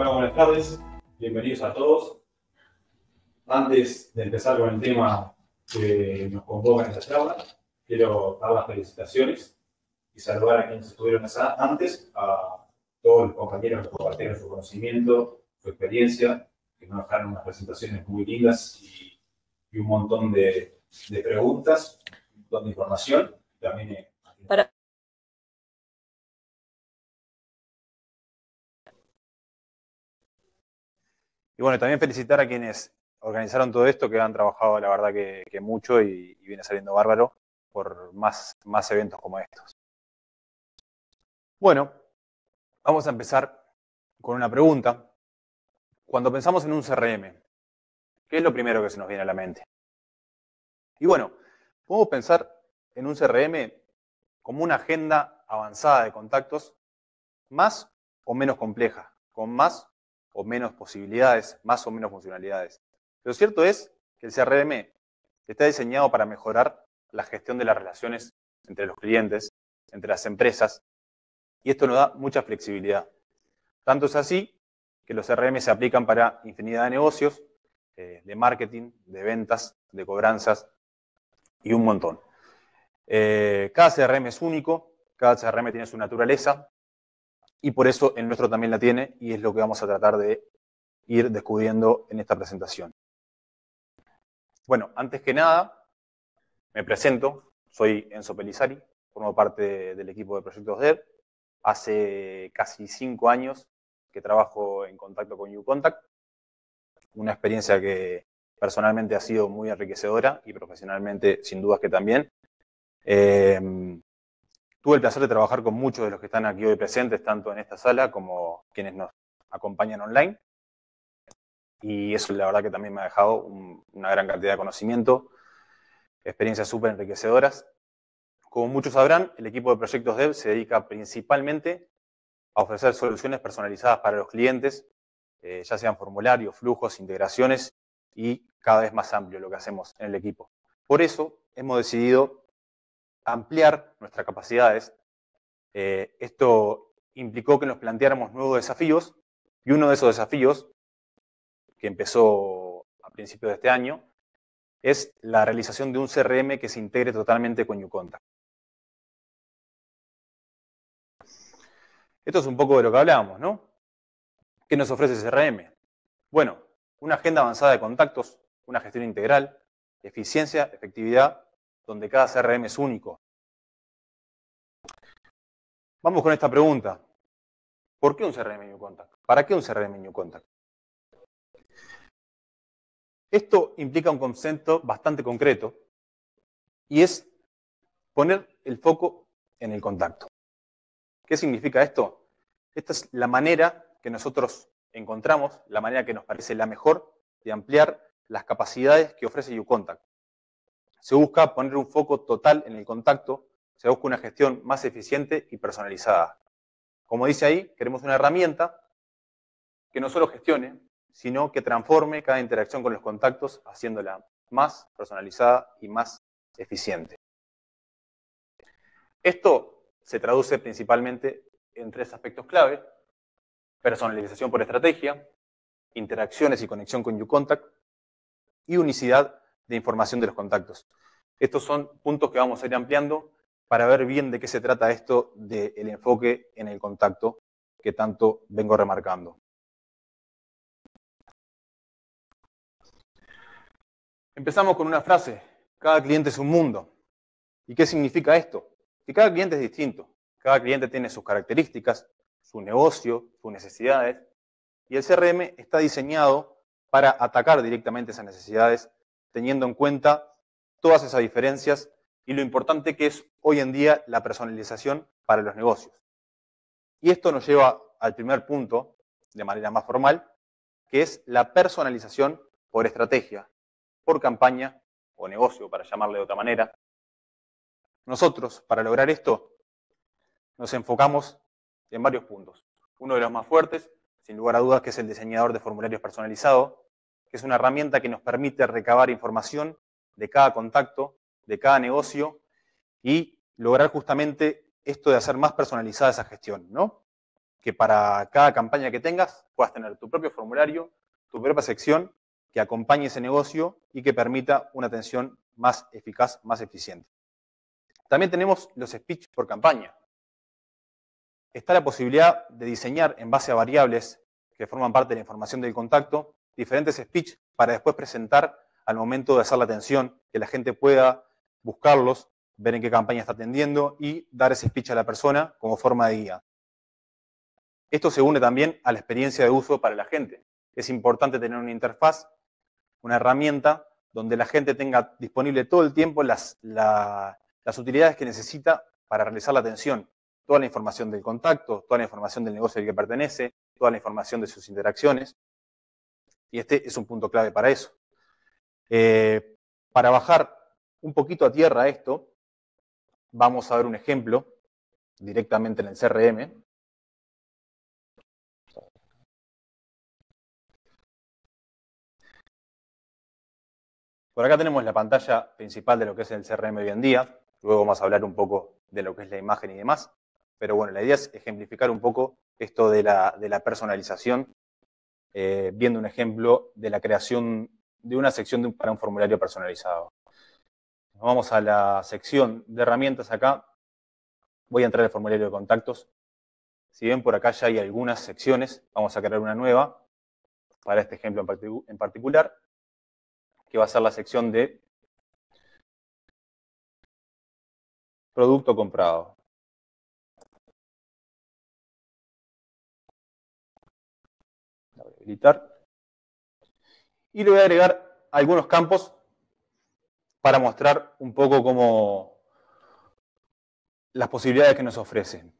Bueno, buenas tardes, bienvenidos a todos. Antes de empezar con el tema que nos convoca en esta charla, quiero dar las felicitaciones y saludar a quienes estuvieron antes, a todos los compañeros que compartieron su conocimiento, su experiencia, que nos dejaron unas presentaciones muy lindas y, un montón de, preguntas, un montón de información. También, eh, Para Y bueno, también felicitar a quienes organizaron todo esto, que han trabajado la verdad que, mucho y, viene saliendo bárbaro por más, más eventos como estos. Bueno, vamos a empezar con una pregunta. Cuando pensamos en un CRM, ¿qué es lo primero que se nos viene a la mente? Y bueno, podemos pensar en un CRM como una agenda avanzada de contactos, más o menos compleja, con más o menos posibilidades, más o menos funcionalidades. Lo cierto es que el CRM está diseñado para mejorar la gestión de las relaciones entre los clientes, entre las empresas, y esto nos da mucha flexibilidad. Tanto es así que los CRM se aplican para infinidad de negocios, eh, de marketing, de ventas, de cobranzas y un montón. Eh, cada CRM es único, cada CRM tiene su naturaleza, y por eso el nuestro también la tiene y es lo que vamos a tratar de ir descubriendo en esta presentación. Bueno, antes que nada, me presento, soy Enzo Pelizari, formo parte del equipo de proyectos DEV. Hace casi cinco años que trabajo en contacto con YouContact, una experiencia que personalmente ha sido muy enriquecedora y profesionalmente sin dudas que también. Eh, Tuve el placer de trabajar con muchos de los que están aquí hoy presentes, tanto en esta sala como quienes nos acompañan online. Y eso la verdad que también me ha dejado una gran cantidad de conocimiento, experiencias súper enriquecedoras. Como muchos sabrán, el equipo de proyectos Dev se dedica principalmente a ofrecer soluciones personalizadas para los clientes, eh, ya sean formularios, flujos, integraciones y cada vez más amplio lo que hacemos en el equipo. Por eso hemos decidido ampliar nuestras capacidades. Eh, esto implicó que nos planteáramos nuevos desafíos y uno de esos desafíos, que empezó a principios de este año, es la realización de un CRM que se integre totalmente con YouContact. Esto es un poco de lo que hablábamos, ¿no? ¿Qué nos ofrece CRM? Bueno, una agenda avanzada de contactos, una gestión integral, eficiencia, efectividad donde cada CRM es único. Vamos con esta pregunta. ¿Por qué un CRM New Contact? ¿Para qué un CRM New Contact? Esto implica un concepto bastante concreto y es poner el foco en el contacto. ¿Qué significa esto? Esta es la manera que nosotros encontramos, la manera que nos parece la mejor de ampliar las capacidades que ofrece YouContact. Se busca poner un foco total en el contacto, se busca una gestión más eficiente y personalizada. Como dice ahí, queremos una herramienta que no solo gestione, sino que transforme cada interacción con los contactos haciéndola más personalizada y más eficiente. Esto se traduce principalmente en tres aspectos clave. Personalización por estrategia, interacciones y conexión con YouContact y unicidad de información de los contactos. Estos son puntos que vamos a ir ampliando para ver bien de qué se trata esto del enfoque en el contacto que tanto vengo remarcando. Empezamos con una frase, cada cliente es un mundo. ¿Y qué significa esto? Que cada cliente es distinto, cada cliente tiene sus características, su negocio, sus necesidades, y el CRM está diseñado para atacar directamente esas necesidades teniendo en cuenta todas esas diferencias y lo importante que es hoy en día la personalización para los negocios. Y esto nos lleva al primer punto, de manera más formal, que es la personalización por estrategia, por campaña o negocio, para llamarle de otra manera. Nosotros, para lograr esto, nos enfocamos en varios puntos. Uno de los más fuertes, sin lugar a dudas, que es el diseñador de formularios personalizados, que es una herramienta que nos permite recabar información de cada contacto, de cada negocio y lograr justamente esto de hacer más personalizada esa gestión, ¿no? que para cada campaña que tengas puedas tener tu propio formulario, tu propia sección que acompañe ese negocio y que permita una atención más eficaz, más eficiente. También tenemos los speech por campaña. Está la posibilidad de diseñar en base a variables que forman parte de la información del contacto diferentes speech para después presentar al momento de hacer la atención, que la gente pueda buscarlos, ver en qué campaña está atendiendo y dar ese speech a la persona como forma de guía. Esto se une también a la experiencia de uso para la gente. Es importante tener una interfaz, una herramienta donde la gente tenga disponible todo el tiempo las, las utilidades que necesita para realizar la atención. Toda la información del contacto, toda la información del negocio al que pertenece, toda la información de sus interacciones. Y este es un punto clave para eso. Eh, para bajar un poquito a tierra esto, vamos a ver un ejemplo directamente en el CRM. Por acá tenemos la pantalla principal de lo que es el CRM hoy en día. Luego vamos a hablar un poco de lo que es la imagen y demás. Pero bueno, la idea es ejemplificar un poco esto de la, personalización, eh, viendo un ejemplo de la creación de una sección para un formulario personalizado. Vamos a la sección de herramientas acá. Voy a entrar al formulario de contactos. Si bien por acá ya hay algunas secciones, vamos a crear una nueva para este ejemplo en particular, que va a ser la sección de producto comprado. Y le voy a agregar algunos campos para mostrar un poco cómo las posibilidades que nos ofrecen.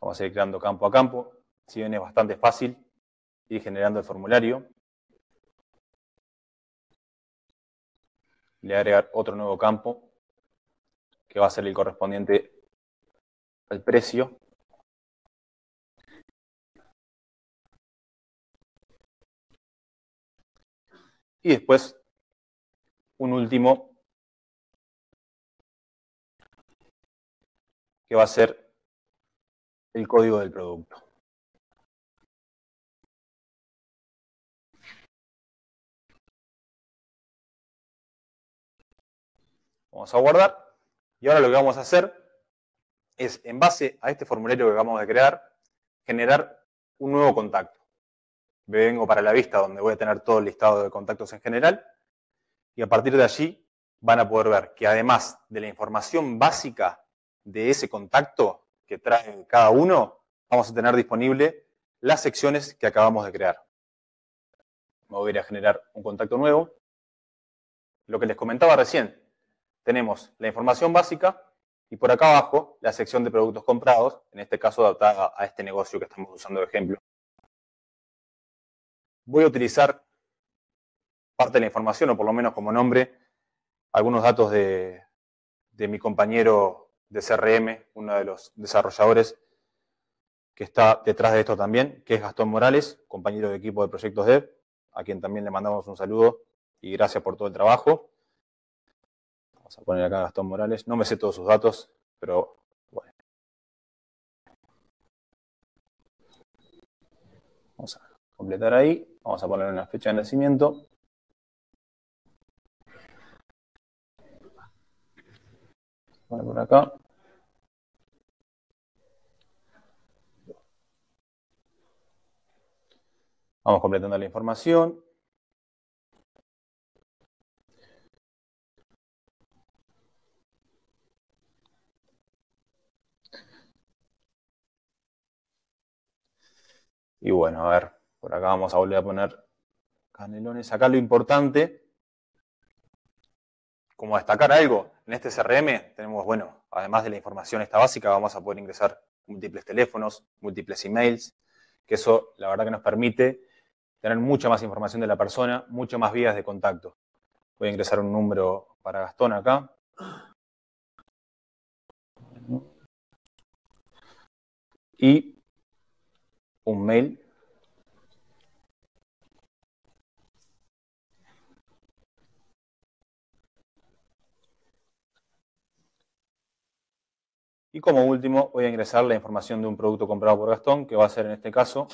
Vamos a ir creando campo a campo. Si bien es bastante fácil ir generando el formulario. Le voy a agregar otro nuevo campo que va a ser el correspondiente al precio. Y después un último que va a ser el código del producto. Vamos a guardar. Y ahora lo que vamos a hacer es, en base a este formulario que acabamos de crear, generar un nuevo contacto. vengo para la vista donde voy a tener todo el listado de contactos en general. Y a partir de allí van a poder ver que además de la información básica de ese contacto que trae cada uno, vamos a tener disponible las secciones que acabamos de crear. Me voy a generar un contacto nuevo. Lo que les comentaba recién, tenemos la información básica y por acá abajo la sección de productos comprados, en este caso adaptada a este negocio que estamos usando de ejemplo. Voy a utilizar parte de la información, o por lo menos como nombre, algunos datos de, mi compañero de CRM, uno de los desarrolladores que está detrás de esto también, que es Gastón Morales, compañero de equipo de proyectos Dev, a quien también le mandamos un saludo y gracias por todo el trabajo. Vamos a poner acá Gastón Morales. No me sé todos sus datos, pero bueno. Vamos a completar ahí. Vamos a poner una fecha de nacimiento. Vamos por acá. Vamos completando la información. Y bueno, a ver, por acá vamos a volver a poner canelones. Acá lo importante, como destacar algo, en este CRM tenemos, bueno, además de la información esta básica, vamos a poder ingresar múltiples teléfonos, múltiples emails, que eso la verdad que nos permite tener mucha más información de la persona, muchas más vías de contacto. Voy a ingresar un número para Gastón acá. Y un mail. Y como último voy a ingresar la información de un producto comprado por Gastón, que va a ser en este caso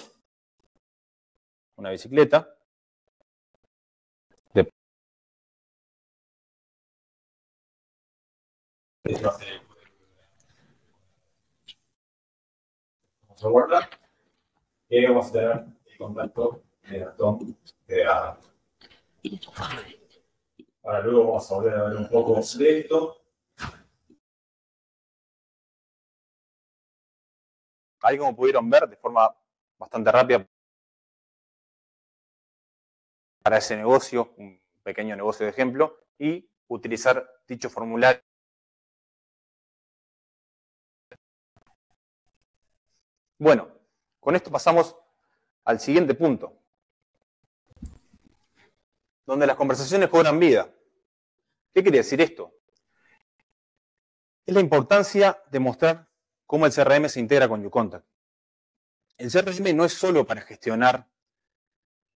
una bicicleta. De... ¿Se guarda? A tener el contacto de Gastón de Ahora luego vamos a volver a ver un poco de esto. Ahí como pudieron ver de forma bastante rápida para ese negocio, un pequeño negocio de ejemplo, y utilizar dicho formulario. Bueno, con esto pasamos al siguiente punto, donde las conversaciones cobran vida. ¿Qué quiere decir esto? Es la importancia de mostrar cómo el CRM se integra con YouContact. El CRM no es solo para gestionar,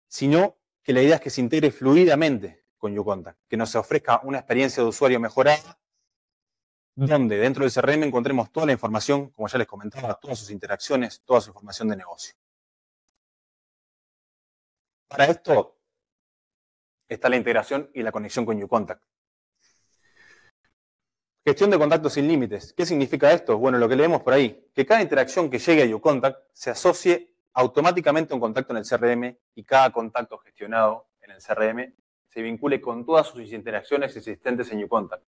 sino que la idea es que se integre fluidamente con YouContact, que nos ofrezca una experiencia de usuario mejorada, donde dentro del CRM encontremos toda la información, como ya les comentaba, todas sus interacciones, toda su información de negocio. Para esto está la integración y la conexión con YouContact. Gestión de contactos sin límites. ¿Qué significa esto? Bueno, lo que leemos por ahí, que cada interacción que llegue a YouContact se asocie automáticamente a un contacto en el CRM y cada contacto gestionado en el CRM se vincule con todas sus interacciones existentes en YouContact.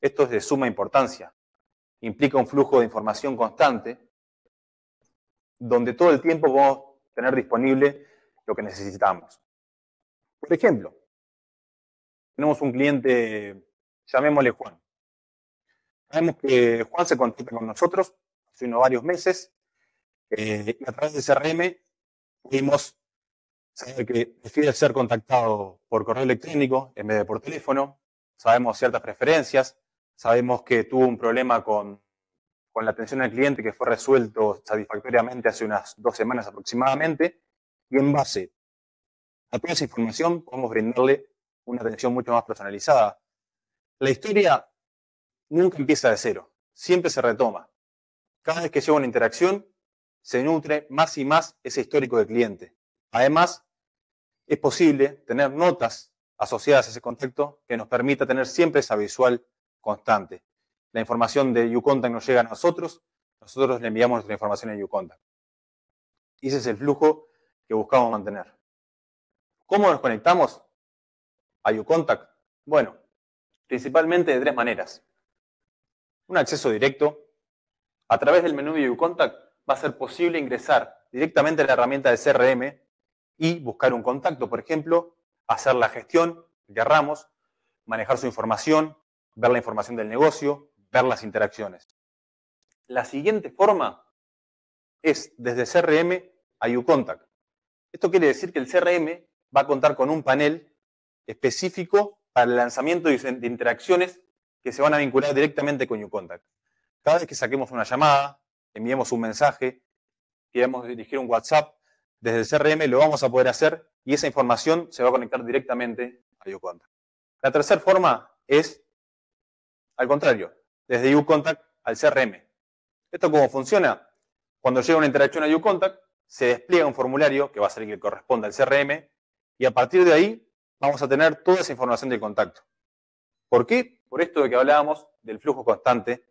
Esto es de suma importancia. Implica un flujo de información constante donde todo el tiempo podemos tener disponible lo que necesitamos. Por ejemplo, tenemos un cliente, llamémosle Juan. Sabemos que Juan se contacta con nosotros hace unos varios meses eh, y a través de CRM pudimos saber que prefiere ser contactado por correo electrónico en vez de por teléfono. Sabemos ciertas preferencias. Sabemos que tuvo un problema con, con la atención al cliente que fue resuelto satisfactoriamente hace unas dos semanas aproximadamente. Y en base a toda esa información podemos brindarle una atención mucho más personalizada. La historia nunca empieza de cero, siempre se retoma. Cada vez que lleva una interacción, se nutre más y más ese histórico de cliente. Además, es posible tener notas asociadas a ese contacto que nos permita tener siempre esa visual constante. La información de YouContact nos llega a nosotros, nosotros le enviamos nuestra información a YouContact. Y ese es el flujo que buscamos mantener. ¿Cómo nos conectamos a YouContact? Bueno, principalmente de tres maneras un acceso directo, a través del menú de YouContact va a ser posible ingresar directamente a la herramienta de CRM y buscar un contacto, por ejemplo, hacer la gestión de Ramos, manejar su información, ver la información del negocio, ver las interacciones. La siguiente forma es desde CRM a YouContact. Esto quiere decir que el CRM va a contar con un panel específico para el lanzamiento de interacciones que se van a vincular directamente con YouContact. Cada vez que saquemos una llamada, enviemos un mensaje, queremos dirigir un WhatsApp, desde el CRM lo vamos a poder hacer y esa información se va a conectar directamente a YouContact. La tercera forma es, al contrario, desde YouContact al CRM. ¿Esto cómo funciona? Cuando llega una interacción a YouContact, se despliega un formulario que va a ser el que corresponda al CRM y a partir de ahí vamos a tener toda esa información del contacto. ¿Por qué? Por esto de que hablábamos del flujo constante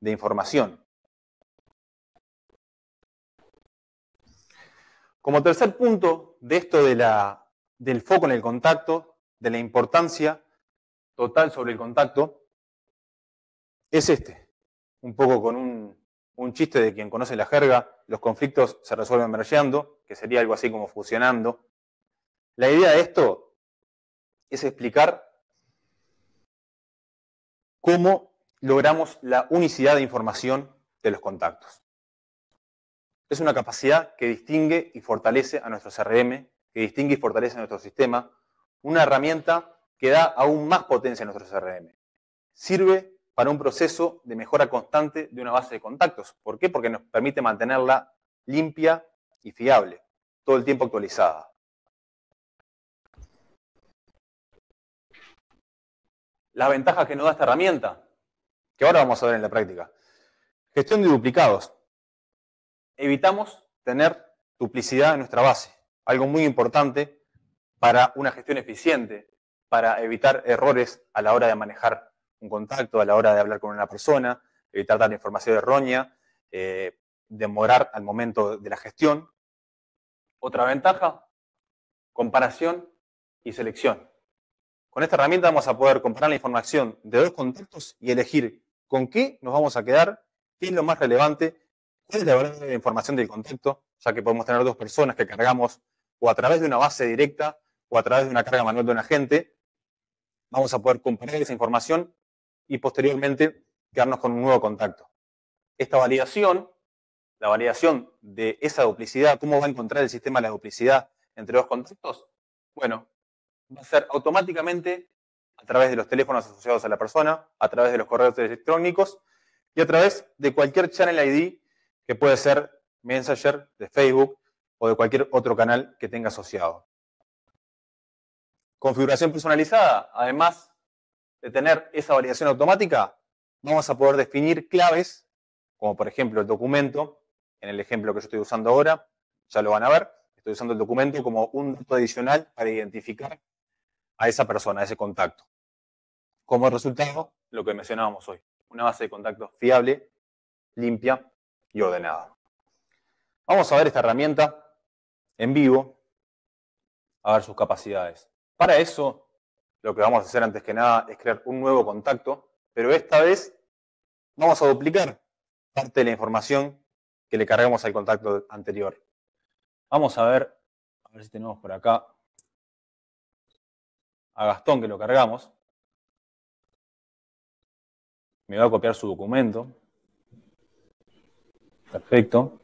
de información. Como tercer punto de esto del foco en el contacto, de la importancia total sobre el contacto, es este. Un poco con un, un chiste de quien conoce la jerga, los conflictos se resuelven mergeando, que sería algo así como fusionando. La idea de esto es explicar cómo logramos la unicidad de información de los contactos. Es una capacidad que distingue y fortalece a nuestro CRM, que distingue y fortalece a nuestro sistema, una herramienta que da aún más potencia a nuestro CRM. Sirve para un proceso de mejora constante de una base de contactos. ¿Por qué? Porque nos permite mantenerla limpia y fiable, todo el tiempo actualizada. las ventajas que nos da esta herramienta, que ahora vamos a ver en la práctica. Gestión de duplicados. Evitamos tener duplicidad en nuestra base, algo muy importante para una gestión eficiente, para evitar errores a la hora de manejar un contacto, a la hora de hablar con una persona, evitar dar información errónea, eh, demorar al momento de la gestión. Otra ventaja, comparación y selección. Con esta herramienta vamos a poder comparar la información de dos contactos y elegir con qué nos vamos a quedar, qué es lo más relevante, cuál es la verdadera información del contacto, ya que podemos tener dos personas que cargamos o a través de una base directa o a través de una carga manual de un agente. Vamos a poder comparar esa información y posteriormente quedarnos con un nuevo contacto. Esta validación, la validación de esa duplicidad, ¿cómo va a encontrar el sistema la duplicidad entre dos contactos? Bueno, va a ser automáticamente a través de los teléfonos asociados a la persona, a través de los correos electrónicos y a través de cualquier channel ID que puede ser Messenger, de Facebook o de cualquier otro canal que tenga asociado. Configuración personalizada, además de tener esa variación automática, vamos a poder definir claves, como por ejemplo el documento, en el ejemplo que yo estoy usando ahora, ya lo van a ver, estoy usando el documento como un dato adicional para identificar a esa persona, a ese contacto. Como resultado, lo que mencionábamos hoy, una base de contactos fiable, limpia y ordenada. Vamos a ver esta herramienta en vivo, a ver sus capacidades. Para eso, lo que vamos a hacer antes que nada es crear un nuevo contacto, pero esta vez vamos a duplicar parte de la información que le cargamos al contacto anterior. Vamos a ver, a ver si tenemos por acá a Gastón que lo cargamos. Me va a copiar su documento. Perfecto.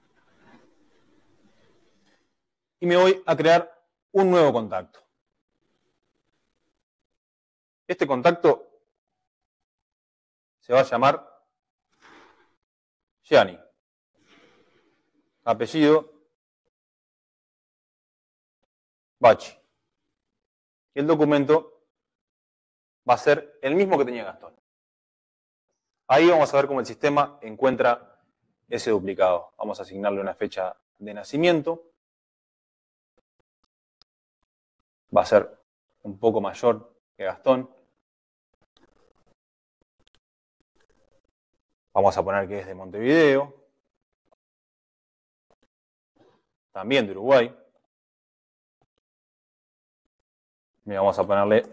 Y me voy a crear un nuevo contacto. Este contacto se va a llamar Gianni. Apellido Bachi el documento va a ser el mismo que tenía Gastón. Ahí vamos a ver cómo el sistema encuentra ese duplicado. Vamos a asignarle una fecha de nacimiento. Va a ser un poco mayor que Gastón. Vamos a poner que es de Montevideo. También de Uruguay. vamos a ponerle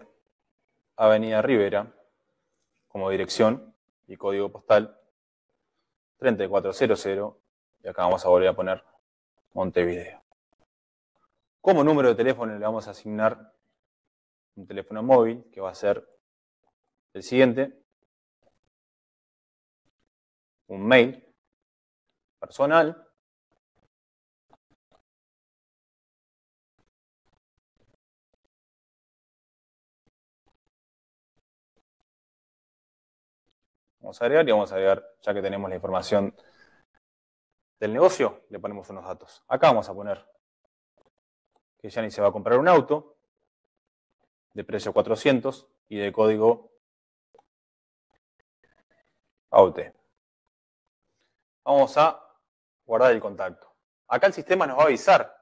Avenida Rivera como dirección y código postal 3400 y acá vamos a volver a poner Montevideo. Como número de teléfono le vamos a asignar un teléfono móvil que va a ser el siguiente, un mail personal Vamos a agregar y vamos a agregar, ya que tenemos la información del negocio, le ponemos unos datos. Acá vamos a poner que Yanni se va a comprar un auto de precio 400 y de código AUT. Vamos a guardar el contacto. Acá el sistema nos va a avisar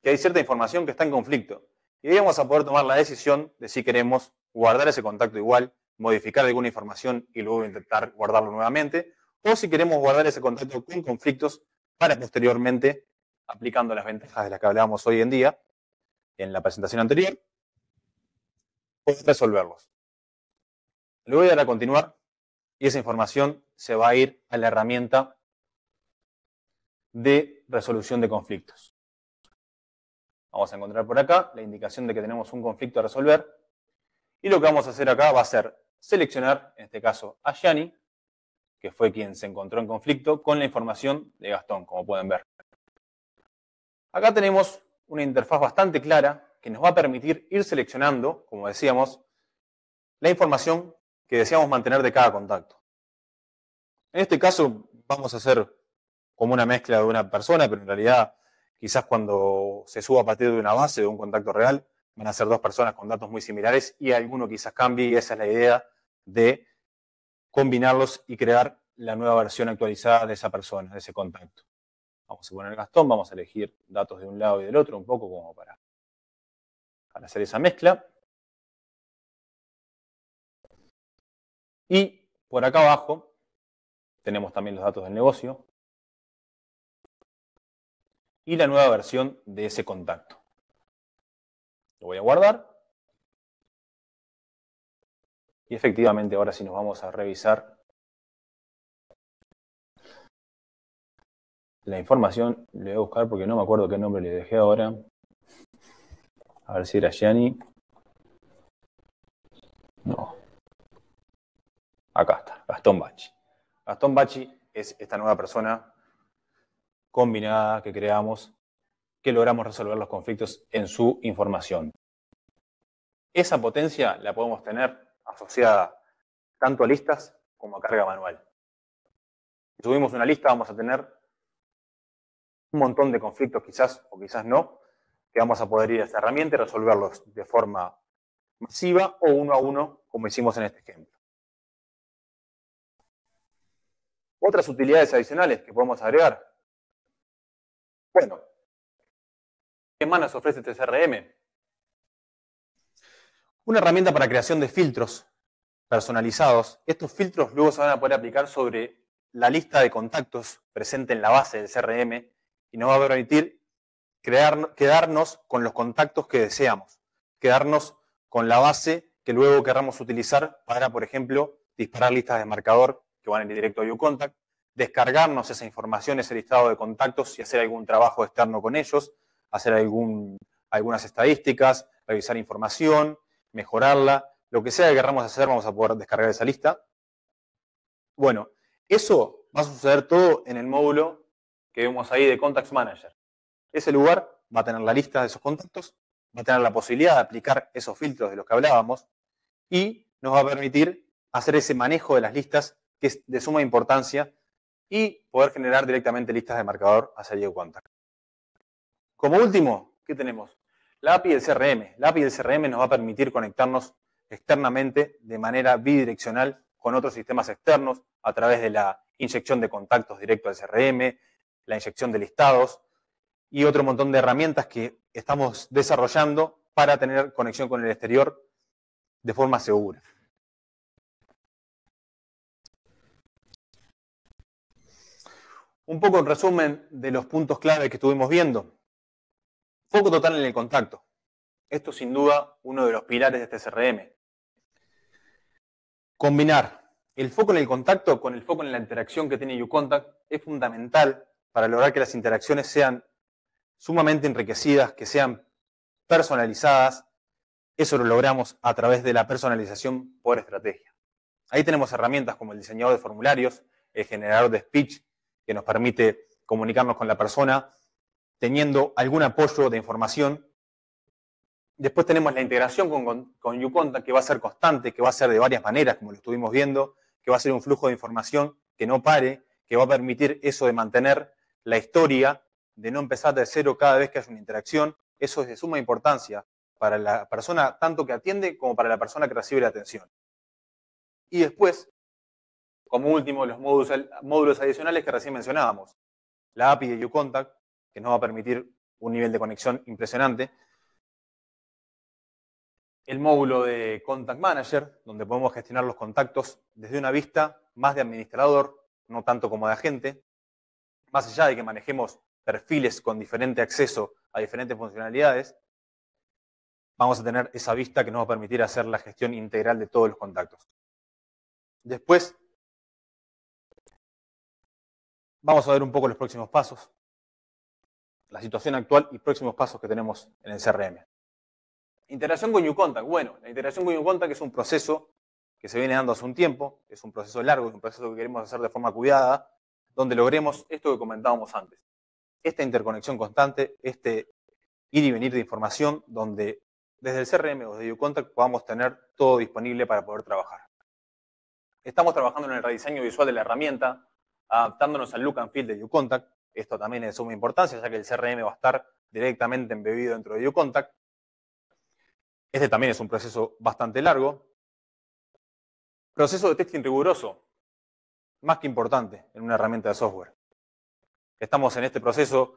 que hay cierta información que está en conflicto. Y ahí vamos a poder tomar la decisión de si queremos guardar ese contacto igual modificar alguna información y luego intentar guardarlo nuevamente, o si queremos guardar ese contacto con conflictos para posteriormente, aplicando las ventajas de las que hablábamos hoy en día, en la presentación anterior, poder resolverlos. Le voy a dar a continuar y esa información se va a ir a la herramienta de resolución de conflictos. Vamos a encontrar por acá la indicación de que tenemos un conflicto a resolver. Y lo que vamos a hacer acá va a ser seleccionar, en este caso, a Gianni, que fue quien se encontró en conflicto con la información de Gastón, como pueden ver. Acá tenemos una interfaz bastante clara que nos va a permitir ir seleccionando, como decíamos, la información que deseamos mantener de cada contacto. En este caso vamos a hacer como una mezcla de una persona, pero en realidad quizás cuando se suba a partir de una base de un contacto real, van a ser dos personas con datos muy similares y alguno quizás cambie y esa es la idea de combinarlos y crear la nueva versión actualizada de esa persona, de ese contacto. Vamos a poner Gastón, vamos a elegir datos de un lado y del otro, un poco como para, para hacer esa mezcla. Y por acá abajo tenemos también los datos del negocio y la nueva versión de ese contacto. Lo voy a guardar. Y efectivamente ahora sí nos vamos a revisar la información. Le voy a buscar porque no me acuerdo qué nombre le dejé ahora. A ver si era Gianni. No. Acá está, Gastón Bachi. Gastón Bachi es esta nueva persona combinada que creamos que logramos resolver los conflictos en su información. Esa potencia la podemos tener asociada tanto a listas como a carga manual. Si subimos una lista vamos a tener un montón de conflictos quizás o quizás no, que vamos a poder ir a esta herramienta y resolverlos de forma masiva o uno a uno, como hicimos en este ejemplo. Otras utilidades adicionales que podemos agregar. Bueno, ¿qué más nos ofrece este CRM? Una herramienta para creación de filtros personalizados. Estos filtros luego se van a poder aplicar sobre la lista de contactos presente en la base del CRM y nos va a permitir quedarnos con los contactos que deseamos, quedarnos con la base que luego querramos utilizar para, por ejemplo, disparar listas de marcador van en directo a YouContact, descargarnos esa información, ese listado de contactos y hacer algún trabajo externo con ellos, hacer algún, algunas estadísticas, revisar información, mejorarla, lo que sea que queramos hacer, vamos a poder descargar esa lista. Bueno, eso va a suceder todo en el módulo que vemos ahí de Contacts Manager. Ese lugar va a tener la lista de esos contactos, va a tener la posibilidad de aplicar esos filtros de los que hablábamos y nos va a permitir hacer ese manejo de las listas que es de suma importancia y poder generar directamente listas de marcador hacia Contact. Como último, ¿qué tenemos? La API del CRM. La API del CRM nos va a permitir conectarnos externamente de manera bidireccional con otros sistemas externos a través de la inyección de contactos directo al CRM, la inyección de listados y otro montón de herramientas que estamos desarrollando para tener conexión con el exterior de forma segura. Un poco en resumen de los puntos clave que estuvimos viendo. Foco total en el contacto. Esto es sin duda uno de los pilares de este CRM. Combinar el foco en el contacto con el foco en la interacción que tiene YouContact es fundamental para lograr que las interacciones sean sumamente enriquecidas, que sean personalizadas. Eso lo logramos a través de la personalización por estrategia. Ahí tenemos herramientas como el diseñador de formularios, el generador de speech, que nos permite comunicarnos con la persona teniendo algún apoyo de información. Después tenemos la integración con, con, YouContact, que va a ser constante, que va a ser de varias maneras, como lo estuvimos viendo, que va a ser un flujo de información que no pare, que va a permitir eso de mantener la historia, de no empezar de cero cada vez que hay una interacción. Eso es de suma importancia para la persona tanto que atiende como para la persona que recibe la atención. Y después, como último, los módulos, adicionales que recién mencionábamos. La API de YouContact, que nos va a permitir un nivel de conexión impresionante. El módulo de Contact Manager, donde podemos gestionar los contactos desde una vista más de administrador, no tanto como de agente. Más allá de que manejemos perfiles con diferente acceso a diferentes funcionalidades, vamos a tener esa vista que nos va a permitir hacer la gestión integral de todos los contactos. Después, vamos a ver un poco los próximos pasos la situación actual y próximos pasos que tenemos en el CRM. Interacción con YouContact. Bueno, la interacción con YouContact es un proceso que se viene dando hace un tiempo, es un proceso largo, es un proceso que queremos hacer de forma cuidada, donde logremos esto que comentábamos antes. Esta interconexión constante, este ir y venir de información, donde desde el CRM o desde YouContact podamos tener todo disponible para poder trabajar. Estamos trabajando en el rediseño visual de la herramienta, adaptándonos al look and feel de YouContact, esto también es de suma importancia, ya que el CRM va a estar directamente embebido dentro de YouContact. Este también es un proceso bastante largo. Proceso de testing riguroso. más que importante en una herramienta de software. Estamos en este proceso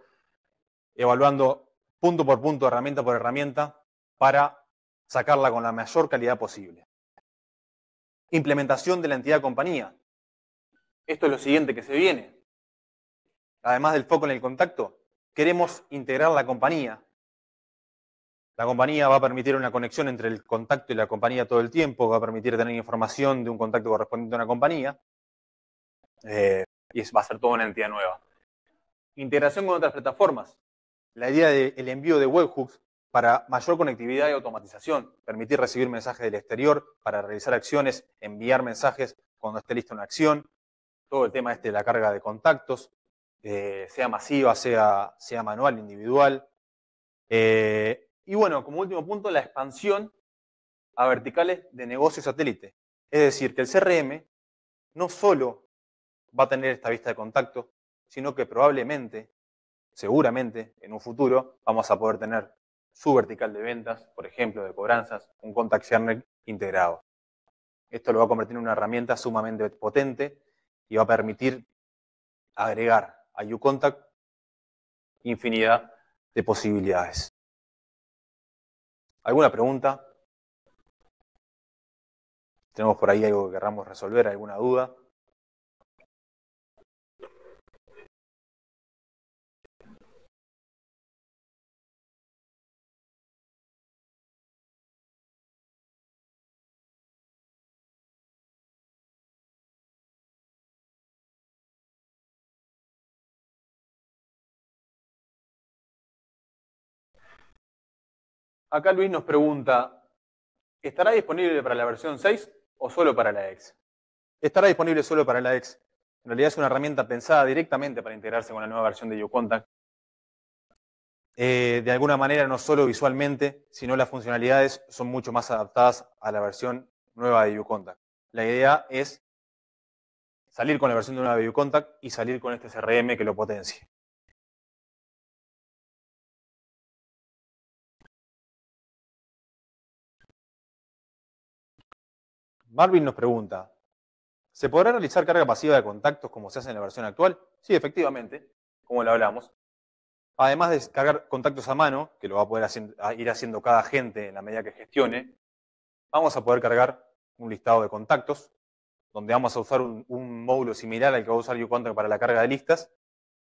evaluando punto por punto, herramienta por herramienta, para sacarla con la mayor calidad posible. Implementación de la entidad compañía. Esto es lo siguiente que se viene. Además del foco en el contacto, queremos integrar la compañía. La compañía va a permitir una conexión entre el contacto y la compañía todo el tiempo, va a permitir tener información de un contacto correspondiente a una compañía. Eh, y va a ser toda una entidad nueva. Integración con otras plataformas. La idea del envío de webhooks para mayor conectividad y automatización, permitir recibir mensajes del exterior para realizar acciones, enviar mensajes cuando esté lista una acción, todo el tema este de la carga de contactos, eh, sea masiva, sea, sea manual, individual. Eh, y bueno, como último punto, la expansión a verticales de negocio satélite. Es decir, que el CRM no solo va a tener esta vista de contacto, sino que probablemente, seguramente, en un futuro, vamos a poder tener su vertical de ventas, por ejemplo, de cobranzas, un contact journey integrado. Esto lo va a convertir en una herramienta sumamente potente y va a permitir agregar a UContact infinidad de posibilidades. ¿Alguna pregunta? ¿Tenemos por ahí algo que queramos resolver? ¿Alguna duda? Acá Luis nos pregunta, ¿estará disponible para la versión 6 o solo para la X? Estará disponible solo para la X. En realidad es una herramienta pensada directamente para integrarse con la nueva versión de YouContact. Eh, de alguna manera, no solo visualmente, sino las funcionalidades son mucho más adaptadas a la versión nueva de YouContact. La idea es salir con la versión nueva de YouContact y salir con este CRM que lo potencie. Marvin nos pregunta, ¿se podrá realizar carga pasiva de contactos como se hace en la versión actual? Sí, efectivamente, como lo hablamos. Además de cargar contactos a mano, que lo va a poder ir haciendo cada agente en la medida que gestione, vamos a poder cargar un listado de contactos, donde vamos a usar un, módulo similar al que va a usar YouContact para la carga de listas,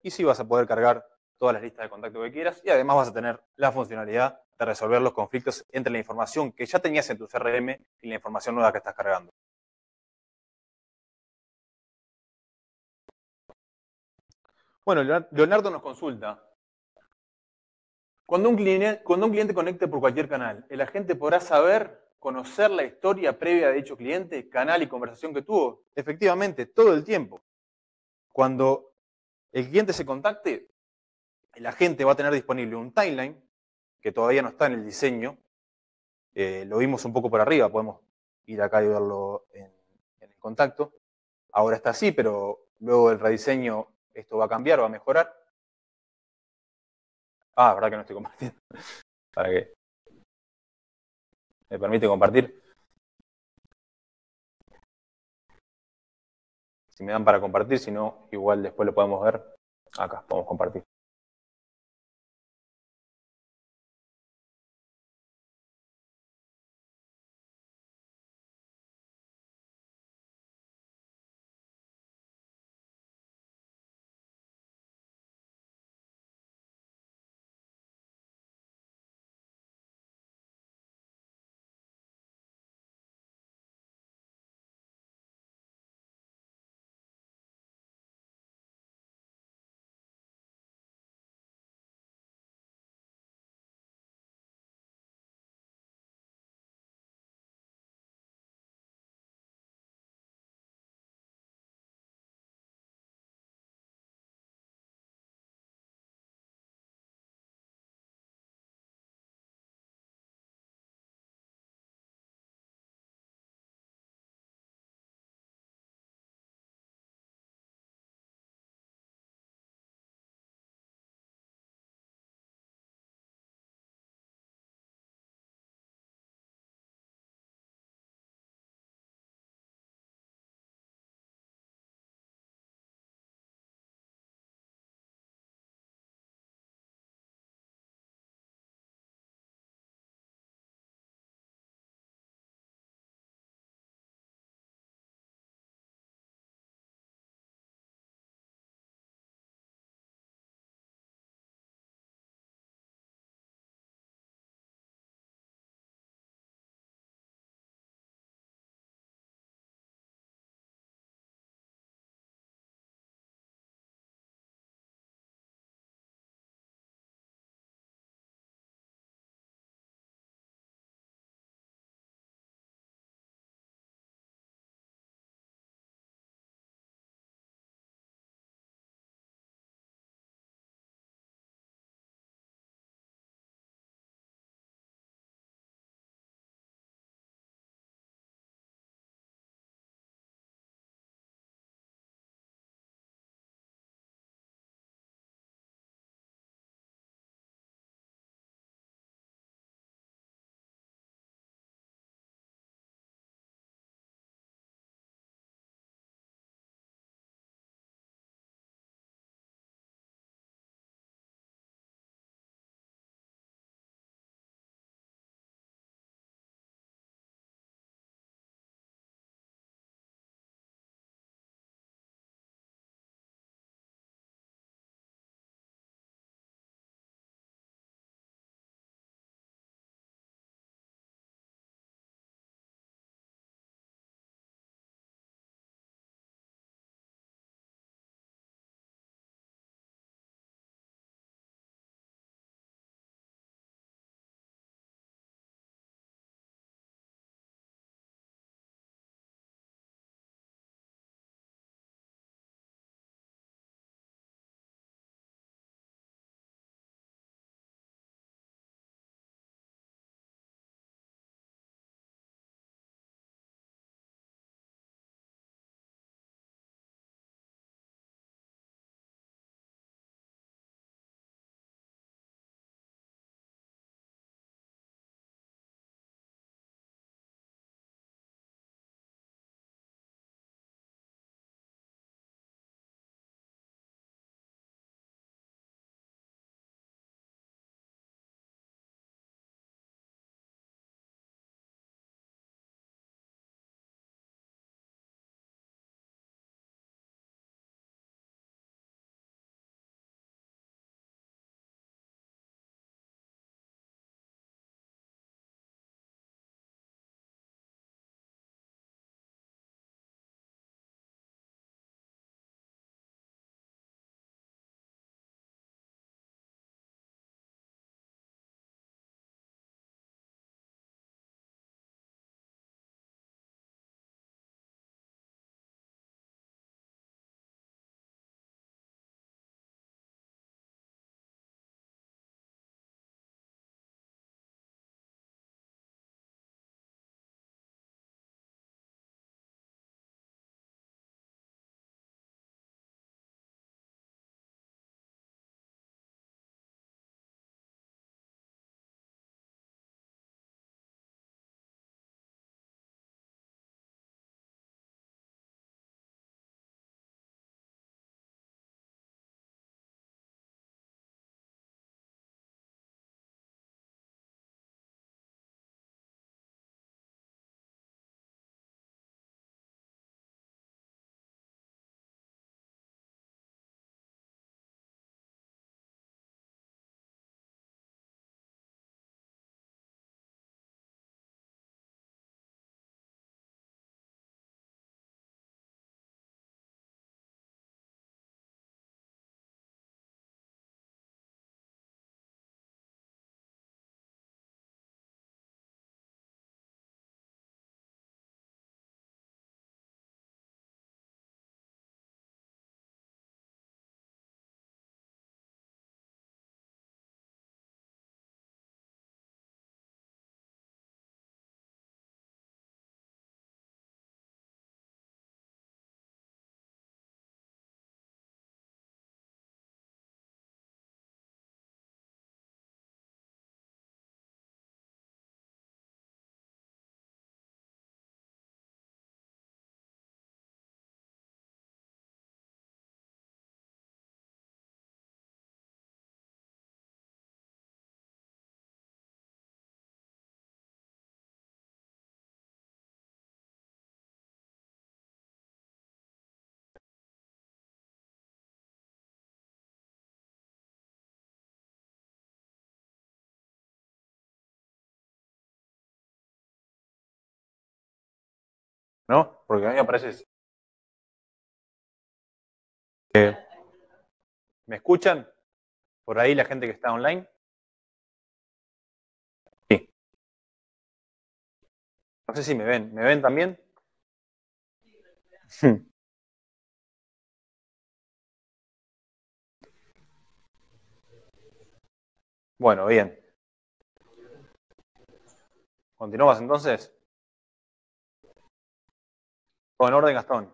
y sí vas a poder cargar todas las listas de contacto que quieras, y además vas a tener la funcionalidad de resolver los conflictos entre la información que ya tenías en tu CRM y la información nueva que estás cargando. Bueno, Leonardo nos consulta. Cuando un, cliente, cuando un cliente conecte por cualquier canal, ¿el agente podrá saber, conocer la historia previa de dicho cliente, canal y conversación que tuvo? Efectivamente, todo el tiempo. Cuando el cliente se contacte, el agente va a tener disponible un timeline que todavía no está en el diseño. Eh, lo vimos un poco por arriba, podemos ir acá y verlo en, el contacto. Ahora está así, pero luego del rediseño esto va a cambiar, va a mejorar. Ah, verdad que no estoy compartiendo. ¿Para qué? ¿Me permite compartir? Si me dan para compartir, si no, igual después lo podemos ver. Acá, podemos compartir. ¿No? Porque a mí me parece... ¿Me escuchan? Por ahí la gente que está online. Sí. No sé si me ven. ¿Me ven también? Hmm. Bueno, bien. ¿Continuamos entonces? Con orden, Gastón.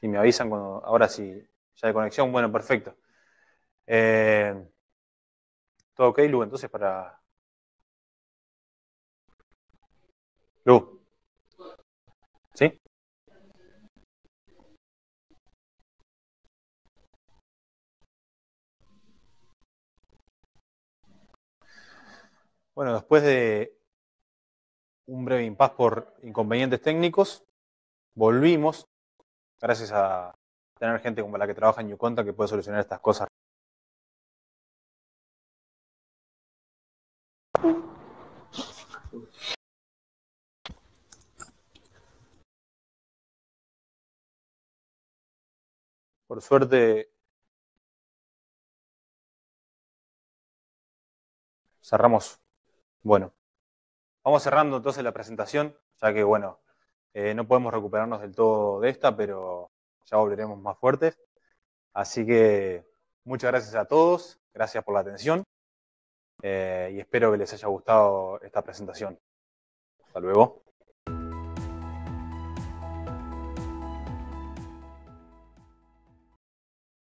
Si me avisan cuando, ahora sí, ya hay conexión, bueno, perfecto. Eh, ¿Todo ok, Lu? Entonces para... Lu. Bueno, después de un breve impas por inconvenientes técnicos, volvimos, gracias a tener gente como la que trabaja en Uconta que puede solucionar estas cosas. Por suerte, cerramos bueno, vamos cerrando entonces la presentación, ya que bueno, eh, no podemos recuperarnos del todo de esta, pero ya volveremos más fuertes. Así que muchas gracias a todos, gracias por la atención eh, y espero que les haya gustado esta presentación. Hasta luego.